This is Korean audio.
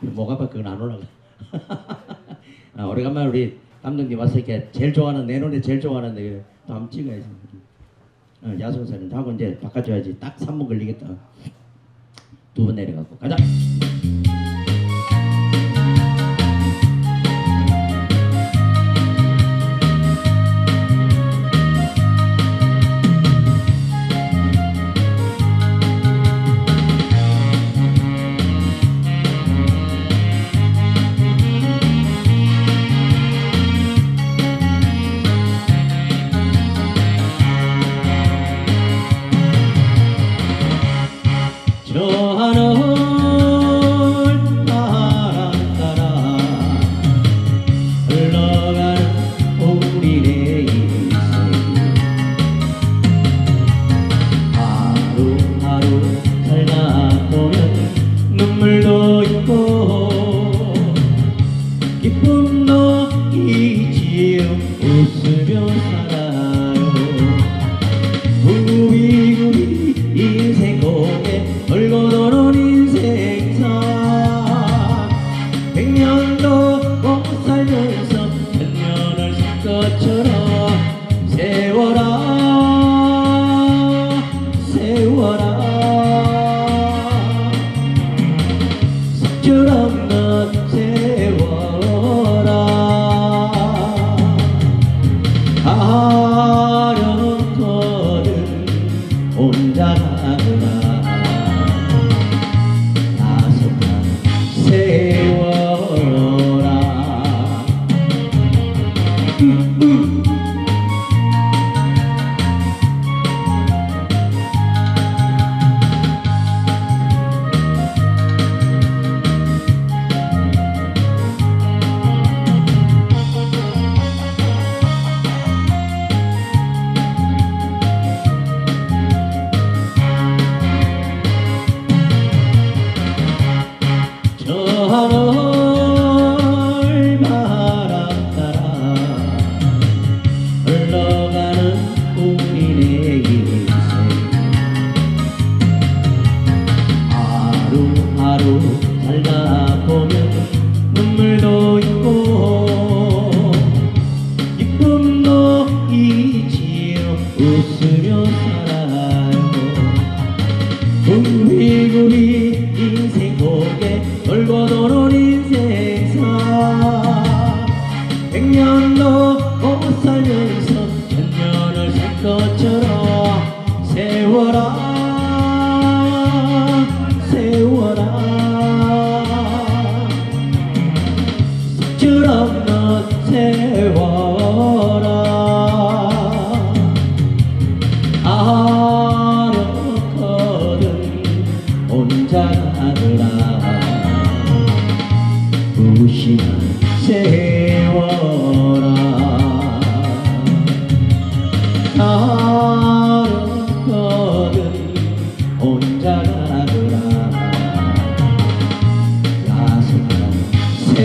목 아파 그건 안 올라가. 아, 오래간만에 우리 감독님 와서 이렇게 제일 좋아하는 내 노래 제일 좋아하는 노래 또 한번 찍어야지. 어, 야송사는 하고 이제 바꿔줘야지. 딱 3분 걸리겠다. 두 번 내려가고 가자. 저하 속처럼 넌 세워라. 가렵거든 혼자 가느라. 나서가 세워라. 저 웃으며 살아요. 구리구리 인생 고개 돌고 도는 인생사. 백년도 못 살면서 천년을 살 것처럼 세워라 혼자 가느라. 무심한 세워라 아렵거든 혼자 가느라. 야속한 세